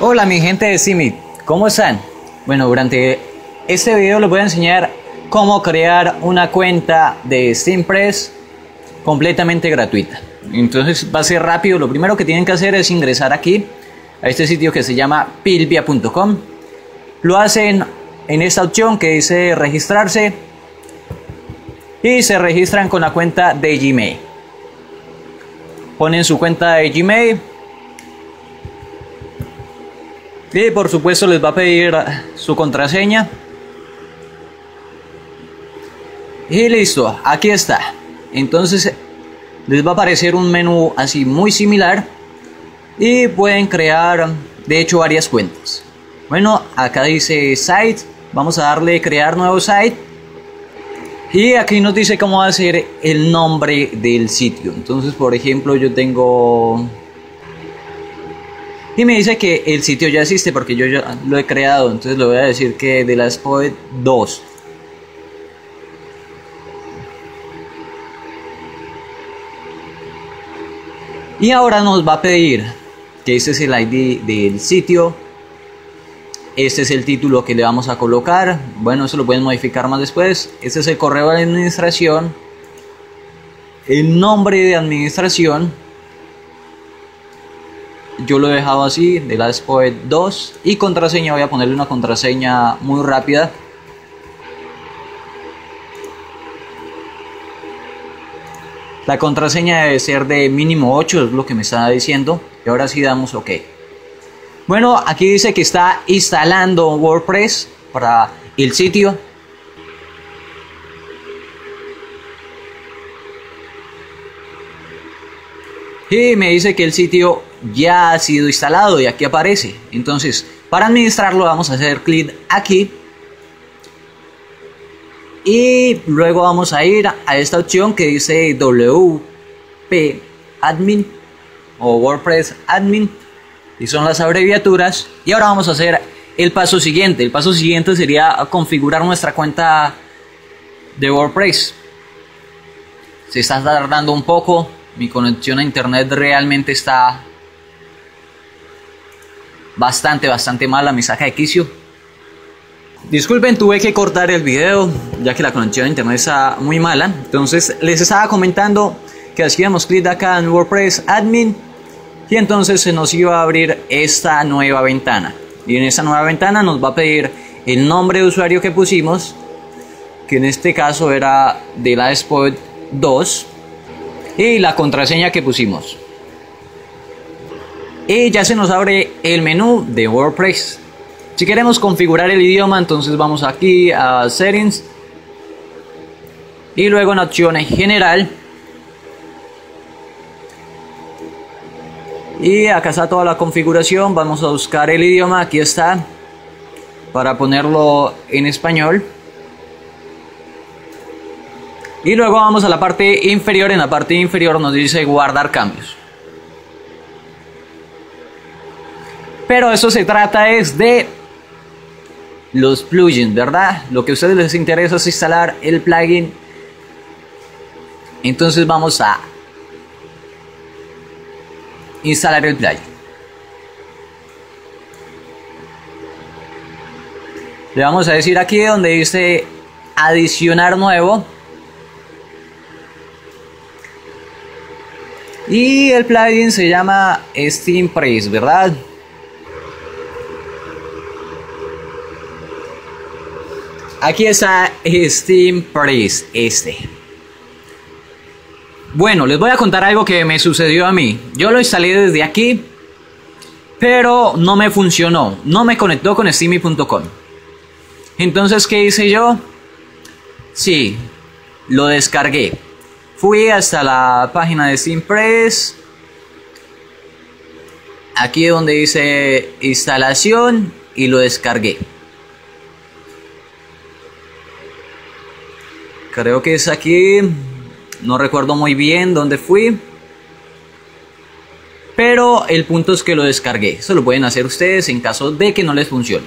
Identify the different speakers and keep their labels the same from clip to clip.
Speaker 1: Hola mi gente de Simit, ¿cómo están? Bueno, durante este video les voy a enseñar cómo crear una cuenta de Simpress completamente gratuita. Entonces va a ser rápido, lo primero que tienen que hacer es ingresar aquí a este sitio que se llama pilvia.com. Lo hacen en esta opción que dice registrarse y se registran con la cuenta de Gmail. Ponen su cuenta de Gmail y por supuesto les va a pedir su contraseña. Y listo, aquí está. Entonces les va a aparecer un menú así muy similar y pueden crear de hecho varias cuentas. Bueno, acá dice site, vamos a darle crear nuevo site y aquí nos dice cómo va a ser el nombre del sitio. Entonces, por ejemplo, yo tengo y me dice que el sitio ya existe porque yo ya lo he creado. Entonces le voy a decir que de las Poet 2. Y ahora nos va a pedir que este es el ID del sitio. Este es el título que le vamos a colocar. Bueno, eso lo pueden modificar más después. Este es el correo de administración. El nombre de administración yo lo he dejado así, de Last Poet 2. Y contraseña, voy a ponerle una contraseña muy rápida. La contraseña debe ser de mínimo 8, es lo que me está diciendo. Y ahora sí damos OK. Bueno, aquí dice que está instalando WordPress para el sitio. Y me dice que el sitio ya ha sido instalado y aquí aparece. Entonces, para administrarlo vamos a hacer clic aquí. Y luego vamos a ir a esta opción que dice WP Admin o WordPress Admin. Y son las abreviaturas. Y ahora vamos a hacer el paso siguiente. El paso siguiente sería configurar nuestra cuenta de WordPress. Se está tardando un poco. Mi conexión a internet realmente está bastante, bastante mala, mi saca de quicio. Disculpen, tuve que cortar el video ya que la conexión a internet está muy mala. Entonces les estaba comentando que hacíamos clic acá en WordPress Admin y entonces se nos iba a abrir esta nueva ventana. Y en esta nueva ventana nos va a pedir el nombre de usuario que pusimos, que en este caso era de la Spot 2, y la contraseña que pusimos y ya se nos abre el menú de WordPress. Si queremos configurar el idioma, entonces vamos aquí a Settings y luego en Opciones General. Y acá está toda la configuración. Vamos a buscar el idioma. Aquí está. Para ponerlo en español. Y luego vamos a la parte inferior. En la parte inferior nos dice guardar cambios. Pero eso se trata es de los plugins, ¿verdad? Lo que a ustedes les interesa es instalar el plugin. Entonces vamos a instalar el plugin. Le vamos a decir aquí donde dice adicionar nuevo. Y el plugin se llama Steam ¿verdad? Aquí está Steam Press este. Bueno, les voy a contar algo que me sucedió a mí. Yo lo instalé desde aquí, pero no me funcionó. No me conectó con steamy.com. Entonces, ¿qué hice yo? Sí, lo descargué. Fui hasta la página de Steam Press. Aquí donde dice instalación y lo descargué. Creo que es aquí. No recuerdo muy bien dónde fui. Pero el punto es que lo descargué. Eso lo pueden hacer ustedes en caso de que no les funcione.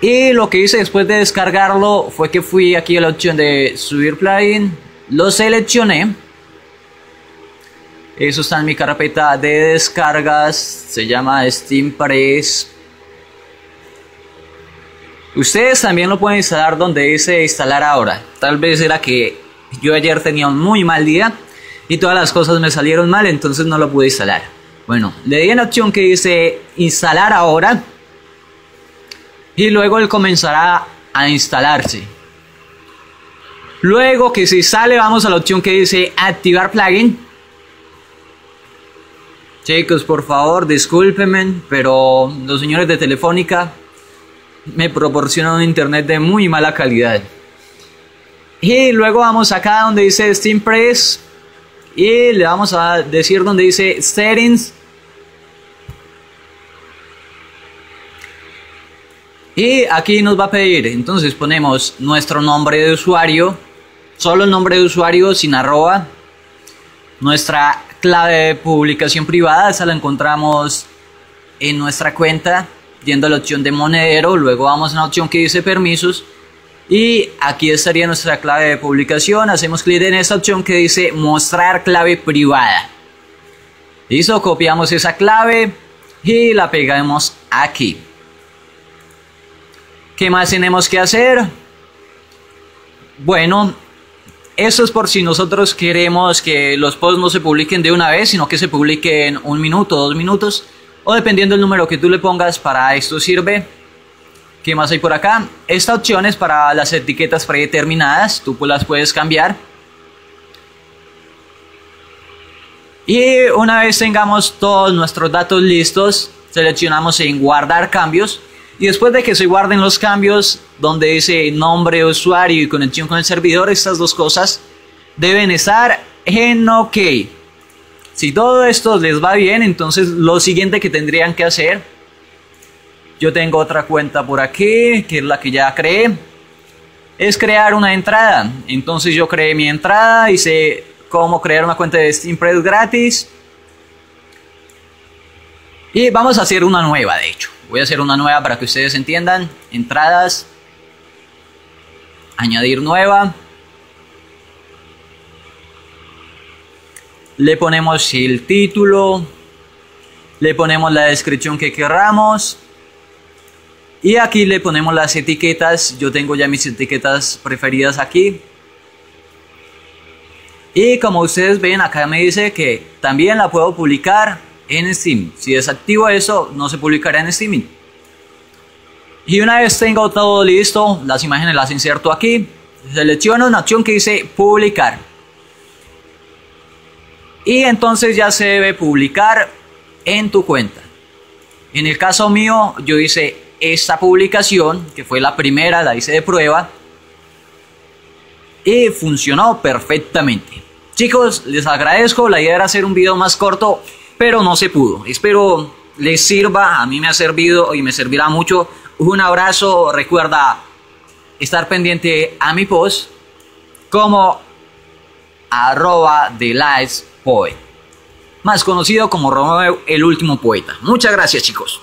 Speaker 1: Y lo que hice después de descargarlo fue que fui aquí a la opción de subir plugin. Lo seleccioné. Eso está en mi carpeta de descargas. Se llama SteamPress. Ustedes también lo pueden instalar donde dice instalar ahora. Tal vez era que yo ayer tenía un muy mal día y todas las cosas me salieron mal, entonces no lo pude instalar. Bueno, le di en la opción que dice instalar ahora y luego él comenzará a instalarse. Luego que se sale vamos a la opción que dice activar plugin. Chicos, por favor, discúlpenme, pero los señores de Telefónica me proporciona un internet de muy mala calidad. Y luego vamos acá donde dice Steam Press y le vamos a decir donde dice Settings. Y aquí nos va a pedir, entonces ponemos nuestro nombre de usuario, solo el nombre de usuario sin arroba, nuestra clave de publicación privada, esa la encontramos en nuestra cuenta yendo a la opción de monedero, luego vamos a la opción que dice permisos y aquí estaría nuestra clave de publicación, hacemos clic en esta opción que dice mostrar clave privada. Listo, copiamos esa clave y la pegamos aquí. ¿Qué más tenemos que hacer? Bueno, eso es por si nosotros queremos que los posts no se publiquen de una vez, sino que se publiquen un minuto, dos minutos o dependiendo del número que tú le pongas para esto sirve. ¿Qué más hay por acá? Esta opción es para las etiquetas predeterminadas, tú las puedes cambiar. Y una vez tengamos todos nuestros datos listos, seleccionamos en guardar cambios. Y después de que se guarden los cambios, donde dice nombre, usuario y conexión con el servidor, estas dos cosas deben estar en OK. Si todo esto les va bien, entonces lo siguiente que tendrían que hacer, yo tengo otra cuenta por aquí, que es la que ya creé, es crear una entrada. Entonces yo creé mi entrada, hice cómo crear una cuenta de SteamPress gratis. Y vamos a hacer una nueva, de hecho. Voy a hacer una nueva para que ustedes entiendan. Entradas. Añadir nueva. Le ponemos el título, le ponemos la descripción que queramos y aquí le ponemos las etiquetas. Yo tengo ya mis etiquetas preferidas aquí. Y como ustedes ven, acá me dice que también la puedo publicar en Steam. Si desactivo eso, no se publicará en Steam. Y una vez tengo todo listo, las imágenes las inserto aquí. Selecciono una opción que dice publicar y entonces ya se debe publicar en tu cuenta. En el caso mío, yo hice esta publicación, que fue la primera, la hice de prueba, y funcionó perfectamente. Chicos, les agradezco, la idea era hacer un video más corto, pero no se pudo. Espero les sirva, a mí me ha servido y me servirá mucho. Un abrazo, recuerda estar pendiente a mi post como arroba de likes más conocido como Romeo el último poeta. Muchas gracias chicos.